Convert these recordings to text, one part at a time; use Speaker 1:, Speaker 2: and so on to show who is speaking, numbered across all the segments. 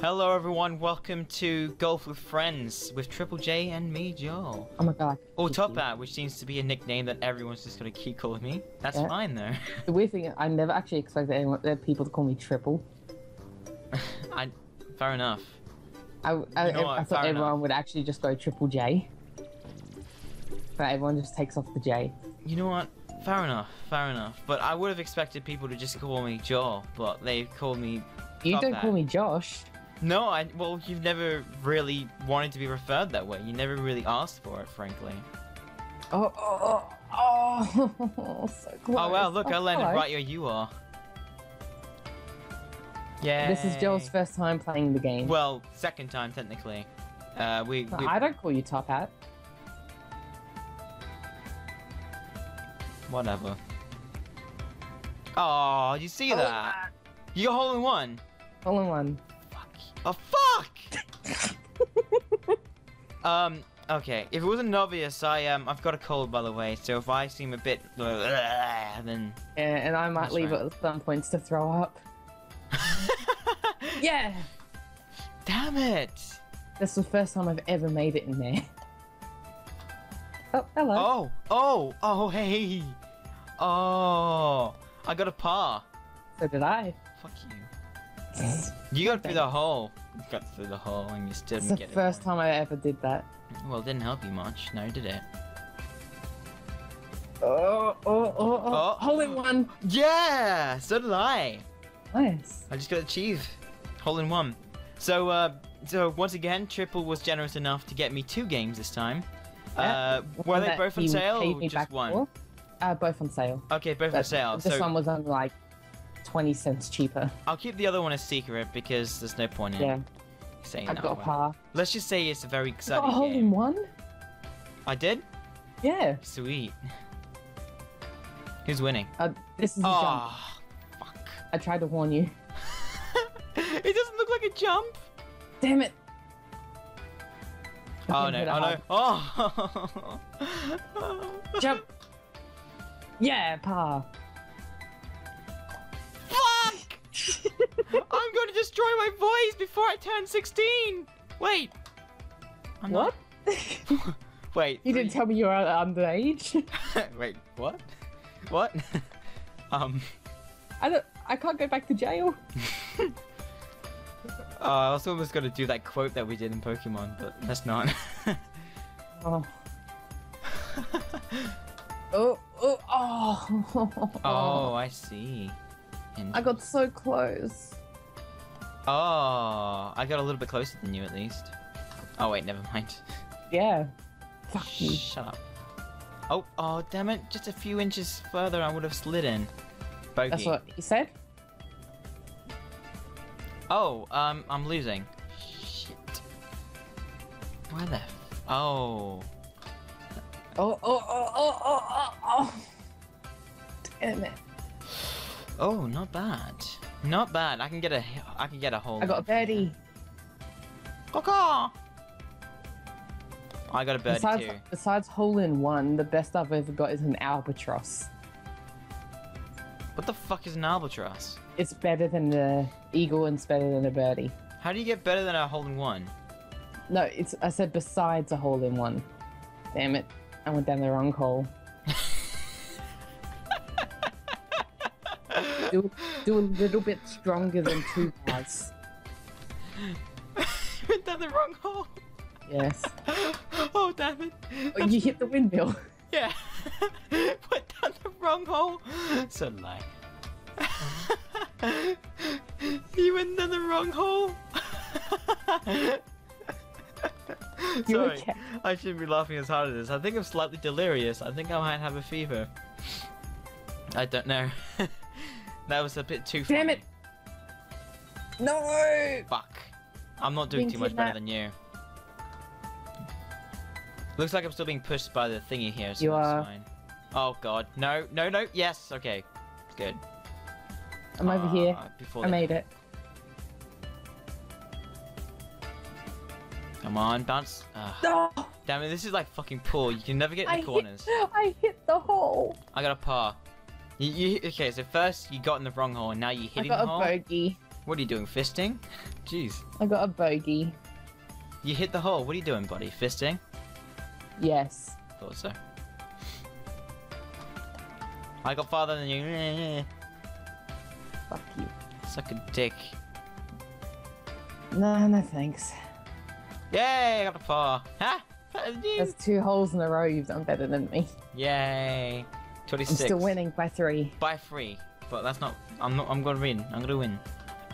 Speaker 1: Hello everyone, welcome to Golf with Friends with Triple J and me, Joel.
Speaker 2: Oh my god.
Speaker 1: Or Top. Hat, which seems to be a nickname that everyone's just gonna keep calling me. That's
Speaker 2: Yeah.
Speaker 1: fine though.
Speaker 2: The weird thing, is, I never actually expected anyone, uh, people to call me Triple.
Speaker 1: I, fair enough.
Speaker 2: I, I,
Speaker 1: You know
Speaker 2: I
Speaker 1: what,
Speaker 2: thought
Speaker 1: fair
Speaker 2: everyone
Speaker 1: enough.
Speaker 2: would actually just go Triple J. But everyone just takes off the J.
Speaker 1: You know what? Fair enough, fair enough. But I would have expected people to just call me Joel, but they called me.
Speaker 2: You don't
Speaker 1: Hat.
Speaker 2: call me Josh.
Speaker 1: No, I. Well, you've never really wanted to be referred that way. You never really asked for it, frankly.
Speaker 2: Oh, oh, oh, oh so close.
Speaker 1: Oh well, look, I
Speaker 2: Oh,
Speaker 1: landed
Speaker 2: hello.
Speaker 1: right where you are. Yeah.
Speaker 2: This is Joel's first time playing the game.
Speaker 1: Well, second time technically. Uh, we. We
Speaker 2: I don't call you Top Hat.
Speaker 1: whatever. Oh, you see that? You got hole in one.
Speaker 2: All in one.
Speaker 1: Oh fuck. um. Okay. If it wasn't obvious, I um I've got a cold by the way. So if I seem a bit then.
Speaker 2: Yeah, and I might
Speaker 1: That's
Speaker 2: leave
Speaker 1: right.
Speaker 2: it at some points to throw up. Yeah!
Speaker 1: Damn it.
Speaker 2: This is the first time I've ever made it in there. Oh, hello.
Speaker 1: Oh. Oh. Oh. Hey. Oh. I got a par.
Speaker 2: So did I.
Speaker 1: Fuck you. You got through the hole. Got through the hole and you still didn't get
Speaker 2: the
Speaker 1: first
Speaker 2: time I ever did that.
Speaker 1: Well, it didn't help you much. No, did it?
Speaker 2: Oh, oh, oh, oh.
Speaker 1: Oh.
Speaker 2: Hole in one.
Speaker 1: Yeah. So did I.
Speaker 2: Nice.
Speaker 1: I just got achieve. Hole in one. So, uh, so once again, Triple was generous enough to get me two games this time. Uh, were they both on sale or just one?
Speaker 2: Uh, both on sale.
Speaker 1: Okay, both on sale.
Speaker 2: This
Speaker 1: So
Speaker 2: one was only like 20 cents cheaper.
Speaker 1: I'll keep the other one a secret because there's no point in
Speaker 2: Yeah,
Speaker 1: saying
Speaker 2: I
Speaker 1: that.
Speaker 2: got a par.
Speaker 1: Let's just say it's a very
Speaker 2: I got
Speaker 1: exciting
Speaker 2: a hole
Speaker 1: game.
Speaker 2: in one?
Speaker 1: I did.
Speaker 2: Yeah.
Speaker 1: Sweet. Who's winning?
Speaker 2: Uh, this is a jump.
Speaker 1: Oh, fuck.
Speaker 2: I tried to warn you.
Speaker 1: it doesn't look like a jump.
Speaker 2: Damn it. I
Speaker 1: Oh no! Oh no! Oh!
Speaker 2: Jump. Yeah, par.
Speaker 1: I'm going to destroy my voice before I turn 16. Wait. I'm
Speaker 2: What?
Speaker 1: Not... Wait.
Speaker 2: You didn't tell me you were underage.
Speaker 1: Wait. What? What? um.
Speaker 2: I don't. I can't go back to jail.
Speaker 1: Uh, I was almost going to do that quote that we did in Pokemon, but that's not.
Speaker 2: Oh. oh, oh, oh.
Speaker 1: oh, I see.
Speaker 2: I got so close.
Speaker 1: Oh, I got a little bit closer than you at least. Oh wait, never mind.
Speaker 2: Yeah. Fuck you.
Speaker 1: Shut up. Oh, oh, damn it! Just a few inches further, I would have slid in. Bogey.
Speaker 2: That's what you said?
Speaker 1: Oh, um, I'm losing. Shit. Why the? F- oh.
Speaker 2: Oh, oh, oh, oh, oh, oh, oh. Damn it.
Speaker 1: Oh, not bad. Not bad. I can get a. I can get a hole.
Speaker 2: I got a birdie.
Speaker 1: Caw-caw. I got a birdie
Speaker 2: Besides,
Speaker 1: too.
Speaker 2: besides hole in one, the best I've ever got is an albatross.
Speaker 1: What the fuck is an albatross?
Speaker 2: It's better than the eagle and it's better than a birdie.
Speaker 1: How do you get better than a hole in one?
Speaker 2: No, it's I said besides a hole in one. Damn it. I went down the wrong hole. Do, do a little bit stronger than two bars.
Speaker 1: You went down the wrong hole.
Speaker 2: Yes.
Speaker 1: oh damn it!
Speaker 2: Oh, you hit the windmill.
Speaker 1: Yeah. Went down the wrong hole. So lie. you went down the wrong hole.
Speaker 2: You
Speaker 1: Sorry,
Speaker 2: okay?
Speaker 1: I shouldn't be laughing as hard as this. I think I'm slightly delirious. I think I might have a fever. I don't know. That was a bit too funny.
Speaker 2: Damn it! No!
Speaker 1: Fuck. I'm not doing too much better than you. Looks like I'm still being pushed by the thingy here, so
Speaker 2: You
Speaker 1: that's
Speaker 2: are.
Speaker 1: fine. Oh god. No, no, no. Yes. Okay. Good.
Speaker 2: I'm over here.
Speaker 1: Ah, Before
Speaker 2: I made it.
Speaker 1: Come on, bounce.
Speaker 2: Oh,
Speaker 1: damn it, this is like fucking pool. You can never get in
Speaker 2: I
Speaker 1: the corners.
Speaker 2: hit, I hit the hole.
Speaker 1: I got a par. You, you, okay, so first you got in the wrong hole, and now you
Speaker 2: I
Speaker 1: hitting
Speaker 2: got a
Speaker 1: hole.
Speaker 2: bogey.
Speaker 1: What are you doing? Fisting? Jeez.
Speaker 2: I got a bogey.
Speaker 1: You hit the hole. What are you doing, buddy? Fisting?
Speaker 2: Yes.
Speaker 1: Thought so. I got farther than you.
Speaker 2: Fuck you.
Speaker 1: Suck a dick.
Speaker 2: No, no thanks.
Speaker 1: Yay! I got a par. Huh?
Speaker 2: There's two holes in a row. You've done better than me.
Speaker 1: Yay!
Speaker 2: I'm still winning by three.
Speaker 1: By three. But that's not. I'm not. I'm gonna win. I'm gonna win.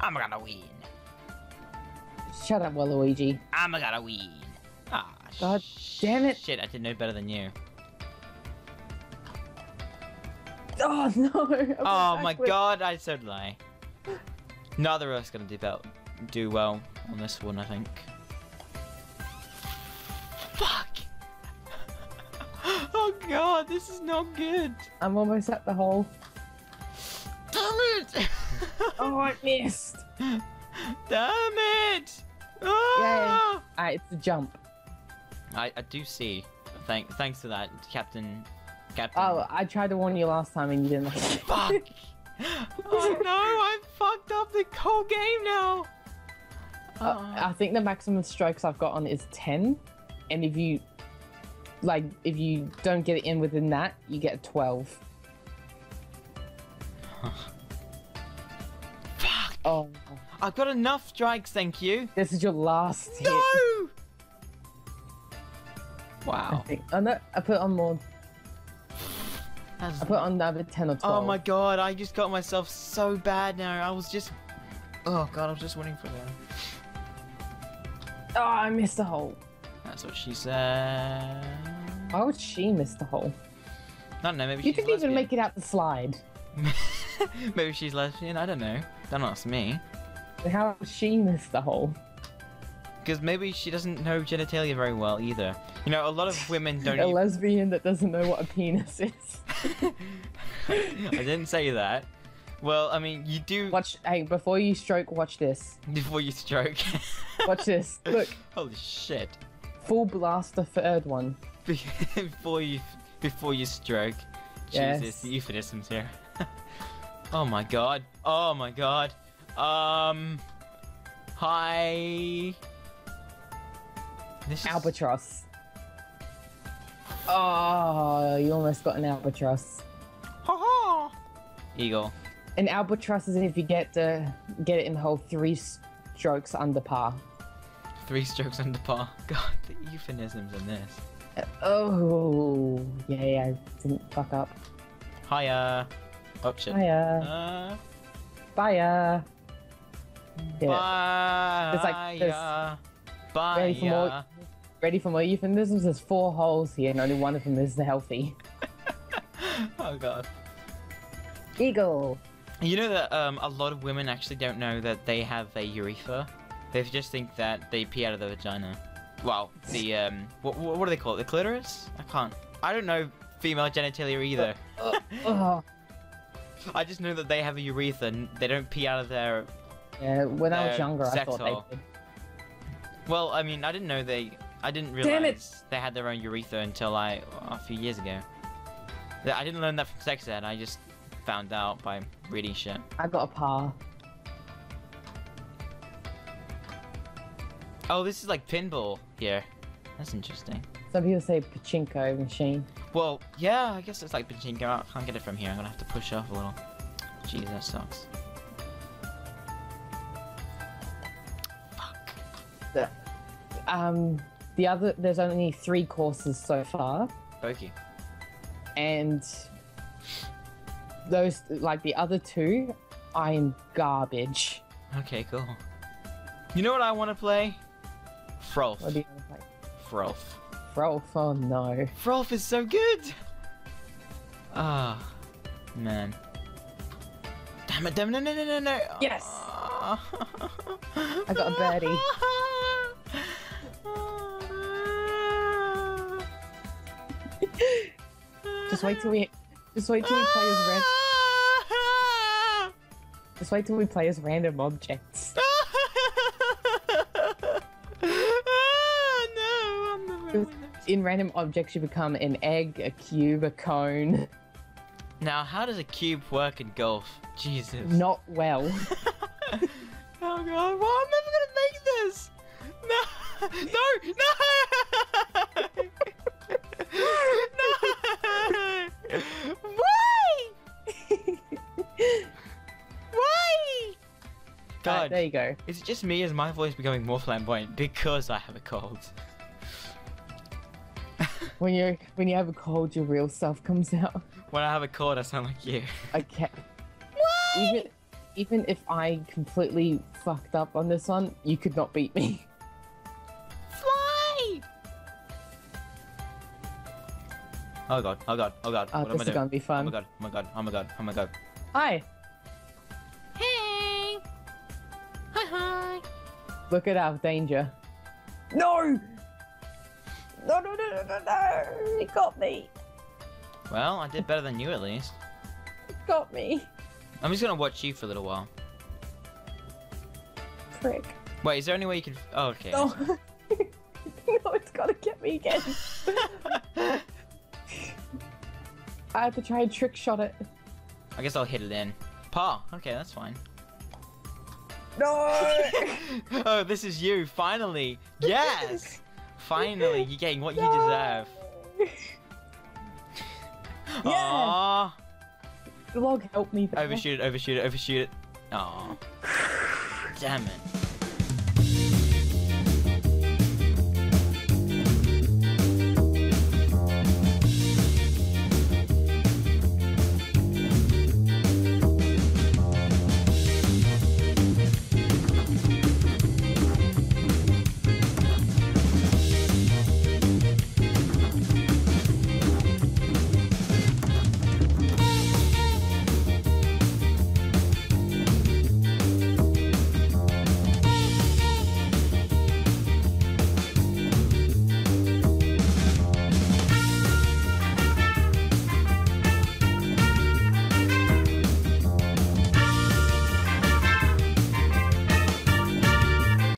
Speaker 1: I'm gonna win.
Speaker 2: Shut up, Waluigi.
Speaker 1: I'm gonna win. Ah,
Speaker 2: God damn it.
Speaker 1: Shit, I did no better than you.
Speaker 2: Oh no! I
Speaker 1: Oh my god, I so lie. Neither of us gonna do do well on this one, I think. God, this is not good.
Speaker 2: I'm almost at the hole.
Speaker 1: Damn it!
Speaker 2: Oh, I missed.
Speaker 1: Damn it! Ah!
Speaker 2: Alright, it's a jump.
Speaker 1: I, I do see. Thank, thanks to that, Captain. Captain.
Speaker 2: Oh, I tried to warn you last time and you didn't.
Speaker 1: Fuck! oh no, I fucked up the whole game now.
Speaker 2: Uh. I think the maximum strokes I've got on is 10. And if you, like, if you don't get it in within that, you get a 12.
Speaker 1: Fuck!
Speaker 2: Oh,
Speaker 1: I've got enough strikes, thank you.
Speaker 2: this is your last hit.
Speaker 1: No!
Speaker 2: I
Speaker 1: Wow.
Speaker 2: think. Oh no, I put on more.
Speaker 1: That's-
Speaker 2: I put on another 10 or 12.
Speaker 1: Oh my god, I just got myself so bad now. I was just. Oh god, I was just waiting for them.
Speaker 2: Oh, I missed a hole.
Speaker 1: That's what she said.
Speaker 2: Why would she miss the hole?
Speaker 1: I don't know, maybe
Speaker 2: You didn't even make it out the slide.
Speaker 1: maybe she's lesbian, I don't know. Don't ask me.
Speaker 2: How she miss the hole?
Speaker 1: Because maybe she doesn't know genitalia very well either. You know, a lot of women don't
Speaker 2: A
Speaker 1: even...
Speaker 2: lesbian that doesn't know what a penis is.
Speaker 1: I didn't say that. Well, I mean, you do
Speaker 2: Watch, hey, before you stroke, watch this.
Speaker 1: before you stroke.
Speaker 2: Watch this. Look,
Speaker 1: Holy shit.
Speaker 2: Full blast the third one.
Speaker 1: before you before you stroke.
Speaker 2: Yes.
Speaker 1: Jesus, the euphemisms here. oh my god. Oh my god. Um Hi. This is
Speaker 2: Albatross. Oh, you almost got an albatross.
Speaker 1: Ha ha. Eagle.
Speaker 2: An albatross is if you get to get it in the hole three strokes under par.
Speaker 1: Three strokes under par. God, the euphemisms in this.
Speaker 2: Uh, Oh, yay, I didn't fuck up.
Speaker 1: Hiya. Oh shit.
Speaker 2: Hiya.
Speaker 1: Uh,
Speaker 2: Bye.
Speaker 1: Bye.
Speaker 2: There's like- there's-
Speaker 1: Bye.
Speaker 2: Ready for more? Ready for more euphemisms? There's four holes here, and only one of them is healthy.
Speaker 1: oh god.
Speaker 2: Eagle.
Speaker 1: You know that um, a lot of women actually don't know that they have a urethra. They just think that they pee out of the vagina. Well, the um, what, what do they call it? The clitoris? I can't. I don't know female genitalia either.
Speaker 2: Oh,
Speaker 1: I just know that they have a urethra. and They don't pee out of their.
Speaker 2: yeah. When I was
Speaker 1: Uh,
Speaker 2: younger, I thought
Speaker 1: hole.
Speaker 2: they did.
Speaker 1: Well, I mean, I didn't know they. I didn't realize
Speaker 2: Damn it!
Speaker 1: they had their own urethra until I a few years ago. I didn't learn that from sex ed. I just found out by reading shit.
Speaker 2: I got a par.
Speaker 1: Oh, this is like pinball here. That's interesting.
Speaker 2: Some people say pachinko machine.
Speaker 1: Well, yeah, I guess it's like pachinko. I can't get it from here. I'm gonna have to push off a little. Jeez, that sucks. Fuck.
Speaker 2: The, um, the other there's only three courses so far,
Speaker 1: Okay.
Speaker 2: and those like the other two, I am garbage.
Speaker 1: Okay, cool. You know what I want to play? Frolf.
Speaker 2: What do you want to play?
Speaker 1: Frolf.
Speaker 2: Rolf? Oh no.
Speaker 1: Frolf is so good! Ah, man. Damn it, damn it, no, no, no, no, no.
Speaker 2: Yes! I got a birdie. Just wait till we just wait till we play as ran- just wait till we play as random objects. In random objects, you become an egg, a cube, a cone.
Speaker 1: Now, how does a cube work in golf? Jesus.
Speaker 2: Not well.
Speaker 1: Oh god, well, I'm never gonna make this! No! No! No! no! Why? Why?
Speaker 2: Right,
Speaker 1: God,
Speaker 2: there you go.
Speaker 1: is it just me? Is my voice becoming more flamboyant because I have a cold?
Speaker 2: When you when you have a cold, your real self comes out.
Speaker 1: When I have a cold, I sound like you.
Speaker 2: Okay.
Speaker 1: Why?
Speaker 2: Even even if I completely fucked up on this one, you could not beat me.
Speaker 1: Fly! Oh god, oh god, oh god.
Speaker 2: Oh,
Speaker 1: what am
Speaker 2: this
Speaker 1: I
Speaker 2: is
Speaker 1: doing?
Speaker 2: gonna be fun.
Speaker 1: Oh my god, oh my god, oh my god, oh my god.
Speaker 2: Hi.
Speaker 1: Hey! Hi hi!
Speaker 2: Look at our danger. No! No, no, no, no, no, no! He got me!
Speaker 1: Well, I did better than you at least.
Speaker 2: He got me!
Speaker 1: I'm just gonna watch you for a little while.
Speaker 2: Prick.
Speaker 1: Wait, is there any way you can. Oh, okay.
Speaker 2: No! no, it's gotta get me again. I have to try and trick shot it.
Speaker 1: I guess I'll hit it in. Pa! Okay, that's fine.
Speaker 2: No!
Speaker 1: oh, this is you, finally! Yes! Finally, you're getting what you deserve.
Speaker 2: Yeah.
Speaker 1: Aww.
Speaker 2: Log, help me. there.
Speaker 1: Overshoot it, overshoot it, overshoot it. Aww. Damn it.